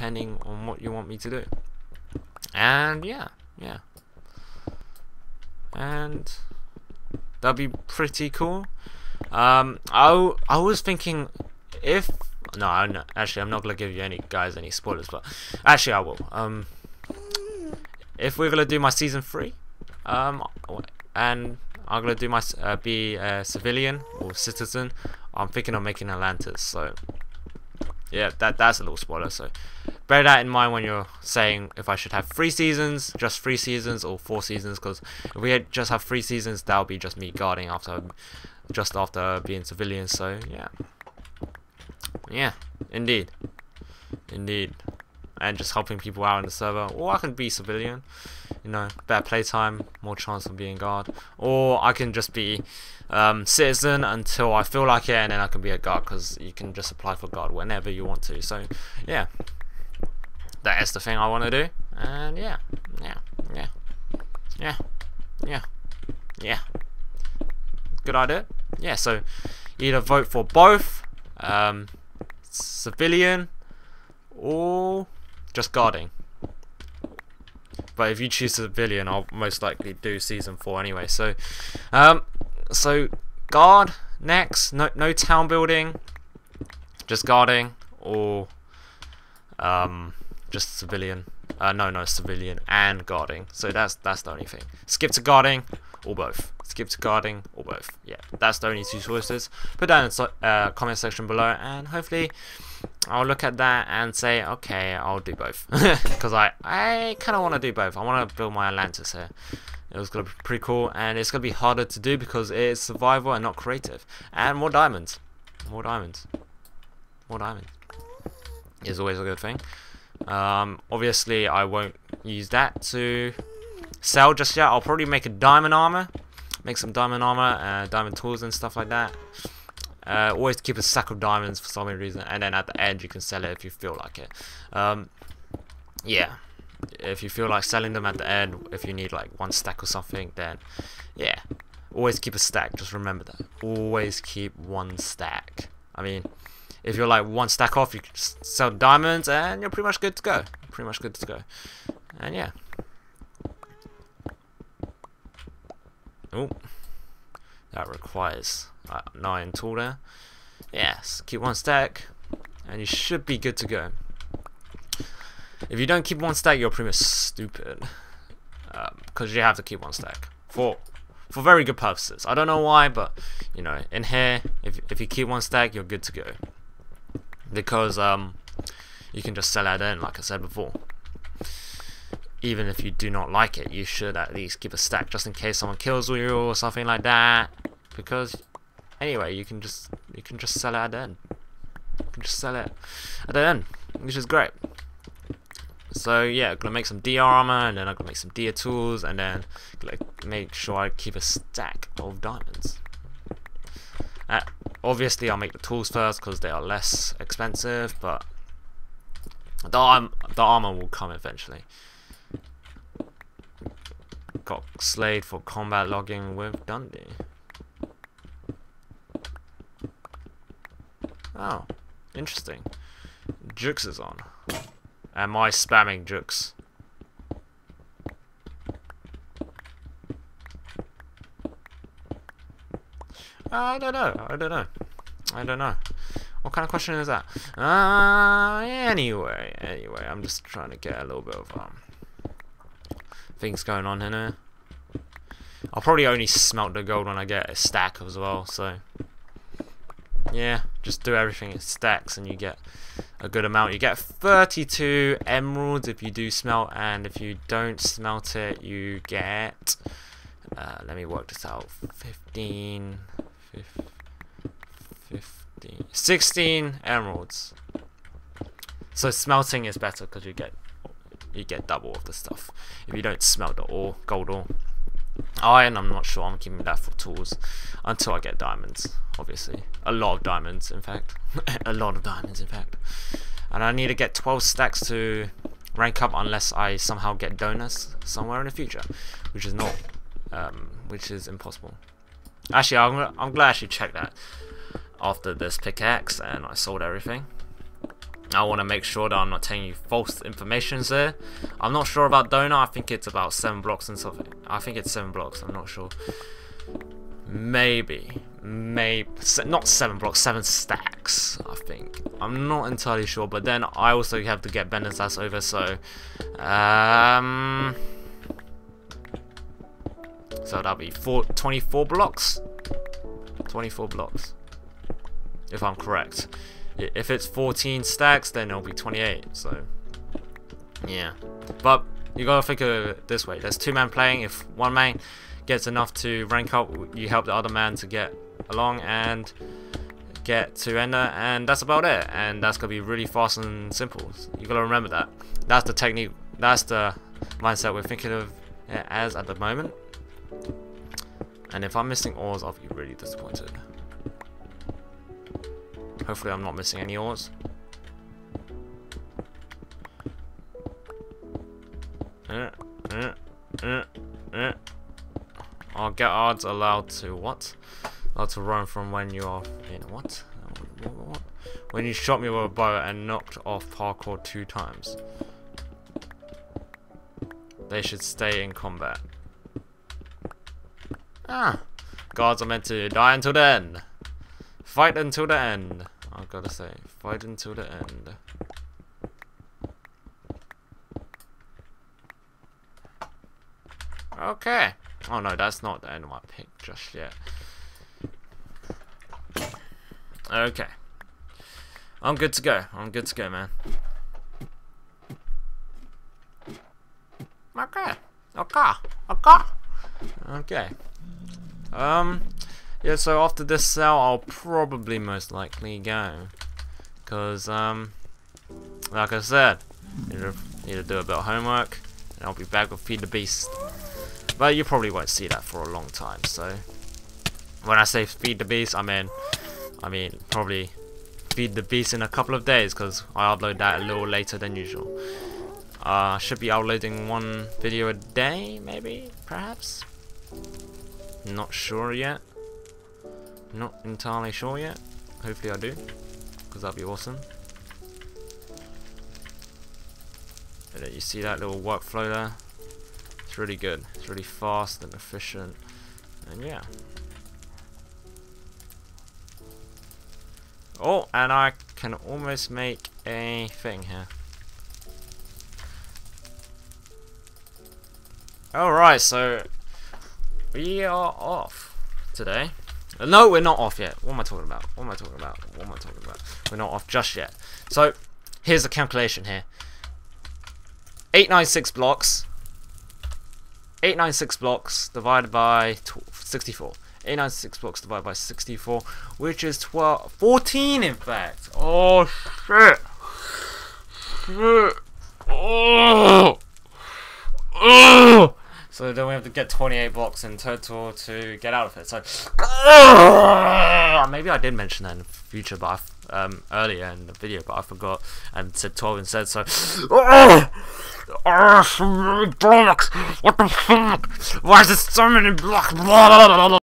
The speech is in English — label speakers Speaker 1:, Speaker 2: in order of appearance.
Speaker 1: depending on what you want me to do. And yeah, yeah. And that'd be pretty cool. Um, I I was thinking if no, I'm not, actually I'm not gonna give you any guys any spoilers, but actually I will. Um, if we're gonna do my season three, um, and I'm gonna do my uh, be a civilian or citizen, I'm thinking of making Atlantis. So yeah, that that's a little spoiler. So bear that in mind when you're saying if I should have three seasons, just three seasons, or four seasons. Because if we just have three seasons, that'll be just me guarding after just after being civilian. So yeah, yeah, indeed, indeed, and just helping people out in the server. Or I can be civilian, you know, better playtime, more chance of being guard. Or I can just be um, citizen until I feel like it, and then I can be a guard because you can just apply for guard whenever you want to. So yeah, that is the thing I want to do, and yeah, yeah, yeah, yeah, yeah, yeah. Good idea yeah, so either vote for both um, civilian or just guarding. But if you choose civilian, I'll most likely do season four anyway. So, um, so guard next. No, no town building. Just guarding or um, just civilian. Uh, no, no, civilian and guarding. So that's that's the only thing. Skip to guarding or both. Skip to guarding or both. Yeah, that's the only two choices. Put down in the uh, comment section below, and hopefully I'll look at that and say, okay, I'll do both. Because I, I kind of want to do both. I want to build my Atlantis here. It was going to be pretty cool, and it's going to be harder to do because it is survival and not creative. And more diamonds. More diamonds. More diamonds. Is always a good thing. Um, obviously, I won't use that to sell just yet. I'll probably make a diamond armor, make some diamond armor, uh, diamond tools and stuff like that. Uh, always keep a stack of diamonds for some reason, and then at the end you can sell it if you feel like it. Um, yeah, if you feel like selling them at the end, if you need like one stack or something, then yeah, always keep a stack. Just remember that. Always keep one stack. I mean, if you're like one stack off, you can sell diamonds, and you're pretty much good to go. Pretty much good to go. And yeah. Oh, that requires uh, nine tool there. Yes, keep one stack, and you should be good to go. If you don't keep one stack, you're pretty much stupid, because um, you have to keep one stack for for very good purposes. I don't know why, but you know, in here, if if you keep one stack, you're good to go, because um, you can just sell that in, like I said before even if you do not like it, you should at least keep a stack just in case someone kills you or something like that. Because anyway, you can just you can just sell it at the end. You can just sell it at the end, which is great. So yeah, gonna make some DR armor, and then I'm gonna make some DR tools, and then make sure I keep a stack of diamonds. Uh, obviously, I'll make the tools first because they are less expensive, but the, arm the armor will come eventually got slayed for combat logging with Dundee. Oh, interesting. Jux is on. Am I spamming Jux? I don't know. I don't know. I don't know. What kind of question is that? Uh, anyway, anyway, I'm just trying to get a little bit of um, things going on here. I'll probably only smelt the gold when I get a stack as well, so yeah, just do everything in stacks and you get a good amount. You get 32 emeralds if you do smelt, and if you don't smelt it, you get, uh, let me work this out, 15, 15, 16 emeralds. So smelting is better because you get you get double of the stuff if you don't smelt the ore, gold ore. Iron, I'm not sure. I'm keeping that for tools until I get diamonds. Obviously, a lot of diamonds, in fact, a lot of diamonds, in fact. And I need to get 12 stacks to rank up unless I somehow get donors somewhere in the future, which is not, um, which is impossible. Actually, I'm, I'm glad I actually checked that after this pickaxe and I sold everything. I want to make sure that I'm not telling you false information there. I'm not sure about donut. I think it's about seven blocks and something. I think it's seven blocks. I'm not sure. Maybe, maybe not seven blocks, seven stacks. I think. I'm not entirely sure. But then I also have to get Bender's ass over. So, um, so that'll be four, 24 blocks. 24 blocks, if I'm correct. If it's 14 stacks, then it'll be 28. So, yeah. But you gotta think of it this way: there's two men playing. If one man gets enough to rank up, you help the other man to get along and get to ender, and that's about it. And that's gonna be really fast and simple. You gotta remember that. That's the technique. That's the mindset we're thinking of as at the moment. And if I'm missing ores, I'll be really disappointed. Hopefully I'm not missing any ores. Uh, uh, uh, uh. Get odds allowed to what? Allowed to run from when you are in what? what? When you shot me with a bow and knocked off parkour two times. They should stay in combat. Ah, gods are meant to die until the end. Fight until the end. Gotta say, fight until the end. Okay. Oh no, that's not the end of my pick just yet. Okay. I'm good to go. I'm good to go, man. Okay. Okay. Okay. Okay. Um, yeah, so after this cell, I'll probably most likely go. Because, um, like I said, need to, need to do a bit of homework, and I'll be back with Feed the Beast. But you probably won't see that for a long time, so... When I say Feed the Beast, I mean, I mean, probably Feed the Beast in a couple of days, because I upload that a little later than usual. I uh, should be uploading one video a day, maybe, perhaps? Not sure yet. Not entirely sure yet. Hopefully I do. Because that'd be awesome. You see that little workflow there? It's really good. It's really fast and efficient. And yeah. Oh, and I can almost make a thing here. Alright, so we are off today. No, we're not off yet. What am I talking about? What am I talking about? What am I talking about? We're not off just yet. So, here's the calculation here. 896 blocks. 896 blocks divided by 64. 896 blocks divided by 64, which is 12, 14 in fact. Oh shit. Shit. Oh. Oh. So then we have to get 28 blocks in total to get out of it. So maybe I did mention that in the future, but I, um, earlier in the video, but I forgot and said 12 instead. So oh, blocks. What the fuck? Why is there so many blocks?